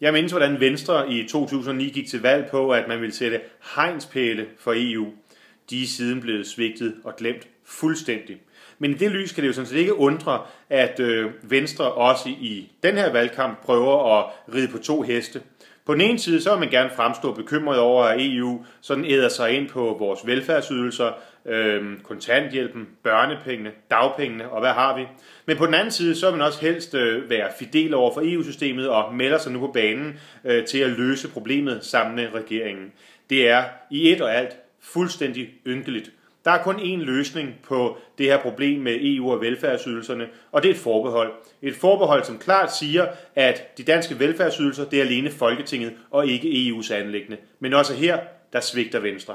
Jeg mindes, hvordan Venstre i 2009 gik til valg på, at man ville sætte hegnspæle for EU. De er siden blevet svigtet og glemt fuldstændig. Men i det lys kan det jo sådan set ikke undre, at øh, Venstre også i den her valgkamp prøver at ride på to heste. På den ene side, så vil man gerne fremstå bekymret over, at EU sådan æder sig ind på vores velfærdsydelser, øh, kontanthjælpen, børnepengene, dagpengene og hvad har vi. Men på den anden side, så vil man også helst øh, være fidel over for EU-systemet og melder sig nu på banen øh, til at løse problemet sammen med regeringen. Det er i et og alt fuldstændig ynkeligt. Der er kun én løsning på det her problem med EU og velfærdsydelserne, og det er et forbehold. Et forbehold, som klart siger, at de danske velfærdsydelser, det er alene Folketinget og ikke EU's anlæggende. Men også her, der svigter Venstre.